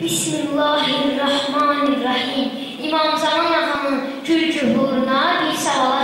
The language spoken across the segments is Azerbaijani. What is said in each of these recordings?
Bismillahirrahmanirrahim. İmam Zaman ağamın gül cühuruna bir salavat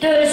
Those